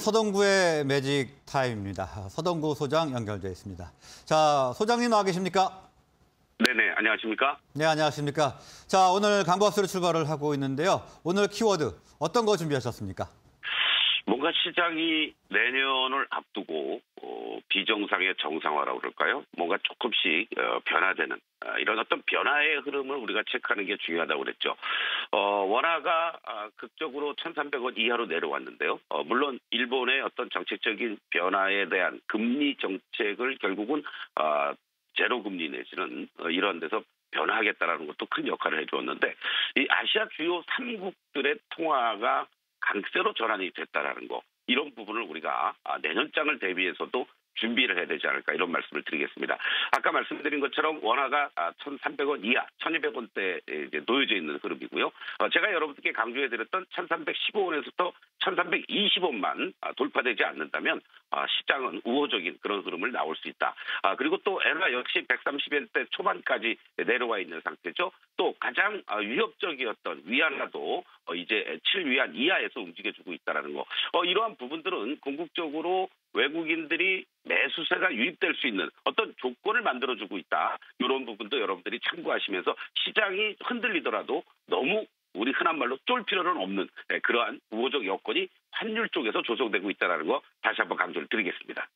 서동구의 매직 타임입니다. 서동구 소장 연결되어 있습니다. 자, 소장님 나와 계십니까? 네네, 안녕하십니까? 네, 안녕하십니까? 자, 오늘 강보합수로 출발을 하고 있는데요. 오늘 키워드 어떤 거 준비하셨습니까? 뭔가 시장이 내년을 앞두고 어, 비정상의 정상화라고 그럴까요? 뭔가 조금씩 어, 변화되는 어, 이런 어떤 변화의 흐름을 우리가 체크하는 게 중요하다고 그랬죠. 어, 원화가 아, 극적으로 1,300원 이하로 내려왔는데요. 어, 물론 일본의 어떤 정책적인 변화에 대한 금리 정책을 결국은 아, 제로 금리 내지는 어, 이런 데서 변화하겠다라는 것도 큰 역할을 해주었는데 이 아시아 주요 3국들의 통화가 강세로 전환이 됐다라는 거 이런 부분을 우리가 아, 내년장을 대비해서도 준비를 해야 되지 않을까 이런 말씀을 드리겠습니다. 아까 말씀드린 것처럼 원화가 1,300원 이하, 1,200원대 이제 놓여져 있는 흐름이고요. 어, 제가 여러분들께 강조해드렸던 1,315원에서부터 1,320원만 아, 돌파되지 않는다면 아, 시장은 우호적인 그런 흐름을 나올 수 있다. 그리고 또 엔화 역시 130원대 초반까지 내려와 있는 상태죠. 또 가장 위협적이었던 위안화도 어, 이제 7위안 이하에서 움직여주고 있다는 거. 어, 이러한 부분들은 궁극적으로 외국인들이 매수세가 유입될 수 있는 어떤 조건을 만들어주고 있다. 이런 부분도 여러분들이 참고하시면서 시장이 흔들리더라도 너무 우리 흔한 말로 쫄 필요는 없는 네, 그러한 우호적 여건이 환율 쪽에서 조성되고 있다는 거 다시 한번 강조를 드리겠습니다.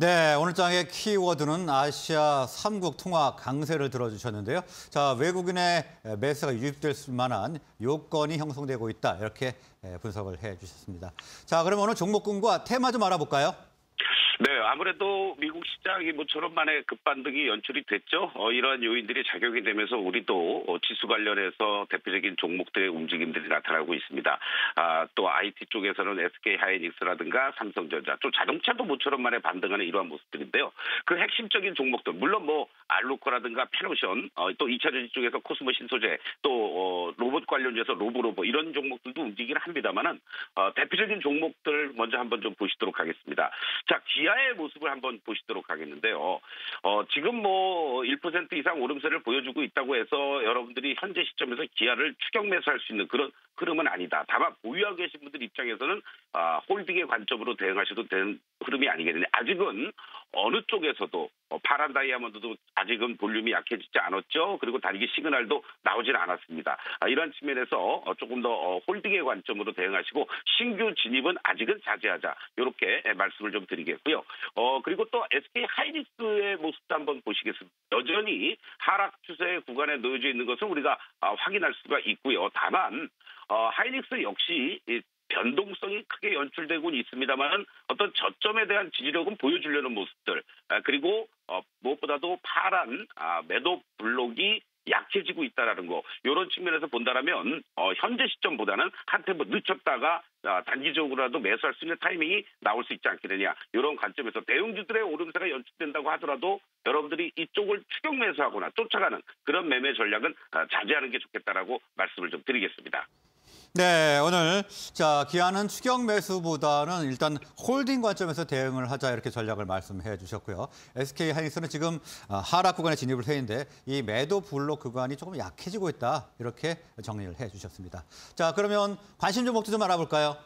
네, 오늘 장의 키워드는 아시아 3국 통화 강세를 들어주셨는데요. 자, 외국인의 매수가 유입될 만한 요건이 형성되고 있다. 이렇게 분석을 해 주셨습니다. 자, 그럼 오늘 종목군과 테마 좀 알아볼까요? 네, 아무래도 미국 시장이 모처럼 만에 급반등이 연출이 됐죠. 어, 이러한 요인들이 작용이 되면서 우리도 어, 지수 관련해서 대표적인 종목들의 움직임들이 나타나고 있습니다. 아, 또 IT 쪽에서는 SK 하이닉스라든가 삼성전자, 또 자동차도 모처럼 만에 반등하는 이러한 모습들인데요. 그 핵심적인 종목들, 물론 뭐 알루코라든가 페노션, 어, 또 2차 전지 쪽에서 코스모 신소재, 또 어, 로봇 관련돼서 로보로보 이런 종목들도 움직이긴 합니다만은 어, 대표적인 종목들 먼저 한번 좀 보시도록 하겠습니다. 자, 기아 의 모습을 한번 보시도록 하겠는데요. 어, 지금 뭐 1% 이상 오름세를 보여주고 있다고 해서 여러분들이 현재 시점에서 기아를 추격 매수할 수 있는 그런 흐름은 아니다. 다만 보유하고 계신 분들 입장에서는 아, 홀딩의 관점으로 대응하셔도 되는 흐름이 아니겠느냐. 아직은 어느 쪽에서도 어, 파란 다이아몬드도 아직은 볼륨이 약해지지 않았죠. 그리고 단기 시그널도 나오질 않았습니다. 아, 이런 측면에서 어, 조금 더 어, 홀딩의 관점으로 대응하시고 신규 진입은 아직은 자제하자. 이렇게 말씀을 좀 드리겠고요. 어, 그리고 또 SK 하이닉스의 모습도 한번 보시겠습니다. 여전히 하락 추세 구간에 놓여져 있는 것을 우리가 아, 확인할 수가 있고요. 다만 어, 하이닉스 역시 변동성이 크게 연출되고 있습니다만 어떤 저점에 대한 지지력은 보여주려는 모습들 아, 그리고 어, 무엇보다도 파란 아, 매도 블록이 약해지고 있다라는 거 이런 측면에서 본다라면 어, 현재 시점보다는 한 템포 늦췄다가 아, 단기적으로라도 매수할 수 있는 타이밍이 나올 수 있지 않겠느냐 이런 관점에서 대형주들의 오름세가 연출된다고 하더라도 여러분들이 이쪽을 추격 매수하거나 쫓아가는 그런 매매 전략은 아, 자제하는 게 좋겠다라고 말씀을 좀 드리겠습니다. 네, 오늘 자 기아는 추격 매수보다는 일단 holding 관점에서 대응을 하자 이렇게 전략을 말씀해 주셨고요. SK 하이닉스는 지금 아, 하락 구간에 진입을 해 있는데 이 매도 블록 구간이 조금 약해지고 있다 이렇게 정리를 해 주셨습니다. 자 그러면 관심 종목도 좀 알아볼까요?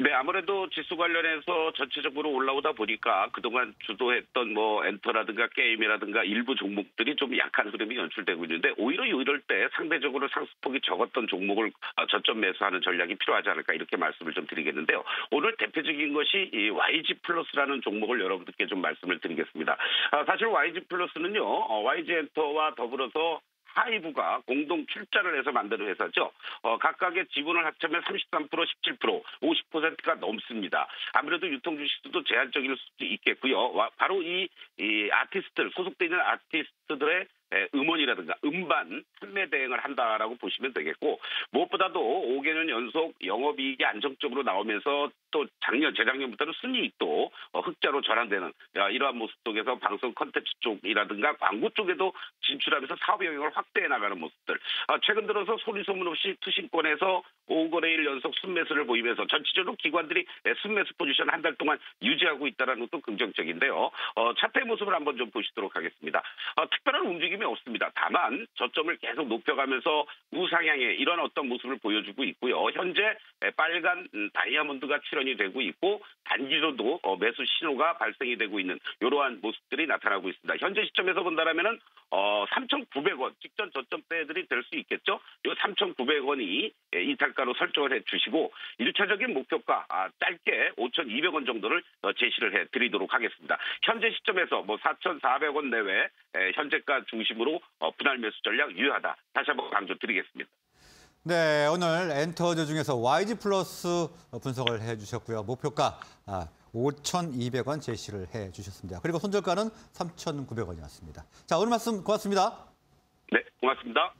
네, 아무래도 지수 관련해서 전체적으로 올라오다 보니까 그동안 주도했던 뭐 엔터라든가 게임이라든가 일부 종목들이 좀 약한 흐름이 연출되고 있는데 오히려 이럴 때 상대적으로 상승폭이 적었던 종목을 어, 저점 매수하는 전략이 필요하지 않을까 이렇게 말씀을 좀 드리겠는데요. 오늘 대표적인 것이 이 YG 플러스라는 종목을 여러분들께 좀 말씀을 드리겠습니다. 아, 사실 YG 플러스는요, YG 어, 엔터와 더불어서 하이브가 공동 출자를 해서 만드는 회사죠. 어, 각각의 지분을 합치면 33%, 17%, 50%가 넘습니다. 아무래도 유통 주식도 제한적일 수도 있겠고요. 바로 이, 이 아티스트들, 소속돼 있는 아티스트들의 음원이라든가 음반 판매 대행을 한다라고 보시면 되겠고 무엇보다도 5개년 연속 영업이익이 안정적으로 나오면서 또 작년 재작년부터는 순이익도 어, 흑자로 전환되는 이러한 모습 속에서 방송 컨텐츠 쪽이라든가 광고 쪽에도 진출하면서 사업 영역을 확대해 나가는 모습들 아, 최근 들어서 소리 소문 없이 투신권에서 5거래 일 연속 순매수를 보이면서 전체적으로 기관들이 순매수 포지션 한 달 동안 유지하고 있다는 것도 긍정적인데요. 어, 차트의 모습을 한번 좀 보시도록 하겠습니다. 어, 특별한 움직임이 없습니다. 다만 저점을 계속 높여가면서 우상향의 이런 어떤 모습을 보여주고 있고요. 현재 빨간 음, 다이아몬드가 출현 이 되고 있고 단기로도 어, 매수 신호가 발생이 되고 있는 이러한 모습들이 나타나고 있습니다. 현재 시점에서 본다면은 어, 3,900원 직전 저점대들이 될 수 있겠죠. 이 3,900원이 이탈가로 설정을 해 주시고 일차적인 목표가 아, 짧게 5,200원 정도를 어, 제시를 해 드리도록 하겠습니다. 현재 시점에서 뭐 4,400원 내외 에, 현재가 중심으로 어, 분할 매수 전략 유효하다. 다시 한번 강조드리겠습니다. 네, 오늘 엔터즈 중에서 YG 플러스 분석을 해주셨고요. 목표가 아, 5,200원 제시를 해주셨습니다. 그리고 손절가는 3,900원이었습니다. 자, 오늘 말씀 고맙습니다. 네, 고맙습니다.